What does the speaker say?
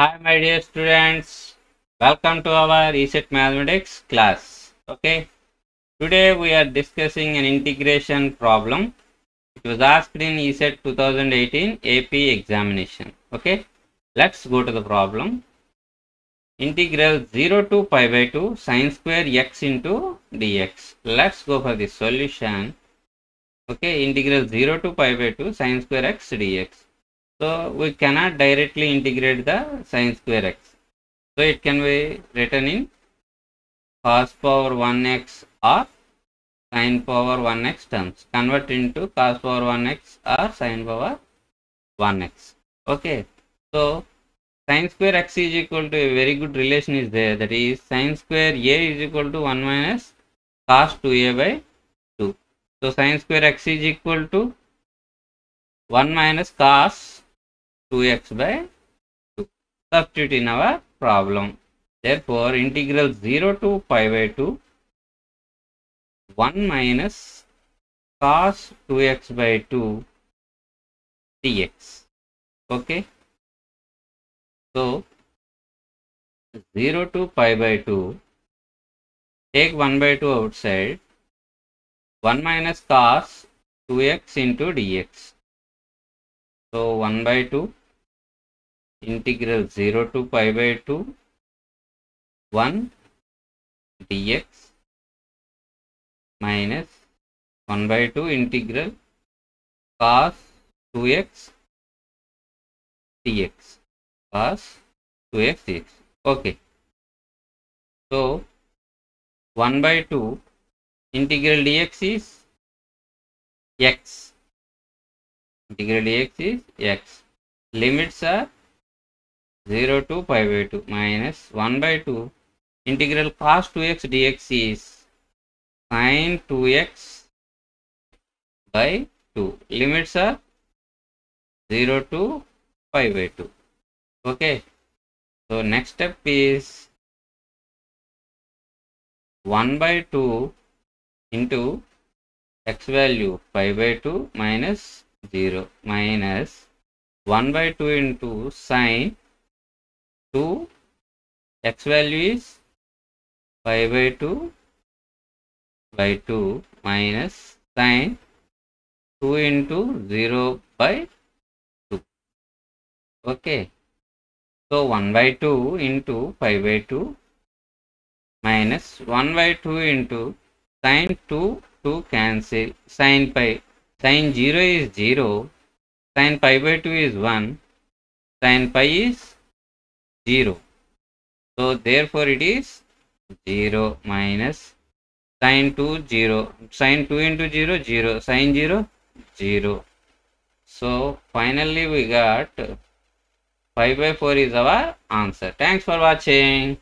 Hi, my dear students. Welcome to our ECET Mathematics class. Okay. Today we are discussing an integration problem. It was asked in ECET 2018 AP examination. Okay. Let's go to the problem. Integral 0 to pi by 2 sine square x into dx. Let's go for the solution. Okay. Integral 0 to pi by 2 sine square x dx. So we cannot directly integrate the sine square x. So it can be written in cos power 1x or sine power 1x terms. Convert into cos power 1x or sine power 1x. Okay. So sine square x is equal to a very good relation is there. That is sine square a is equal to 1 minus cos 2a by 2. So sine square x is equal to 1 minus cos 2x by 2. Substitute in our problem. Therefore, integral 0 to pi by 2 1 minus cos 2x by 2 dx. Okay. So, 0 to pi by 2 take 1 by 2 outside 1 minus cos 2x into dx. So 1 by 2 integral 0 to pi by 2 1 dx minus 1 by 2 integral cos 2x dx cos 2x dx. Okay. So 1 by 2 integral dx is x. Integral dx is x. Limits are 0 to pi by 2 minus 1 by 2 integral cos 2x dx is sine 2x by 2. Limits are 0 to pi by 2. Okay. So next step is 1 by 2 into x value pi by 2 minus 0 minus 1 by 2 into sine 2 x value is pi by 2 by 2 minus sine 2 into 0 by 2 okay. So 1 by 2 into pi by 2 minus 1 by 2 into sine 2 2 cancel sine pi Sin 0 is 0, sin pi by 2 is 1, sin pi is 0. So therefore it is 0 minus sin 2 0, sin 2 into 0 0, sin 0 0. So finally we got 5 by 4 is our answer. Thanks for watching.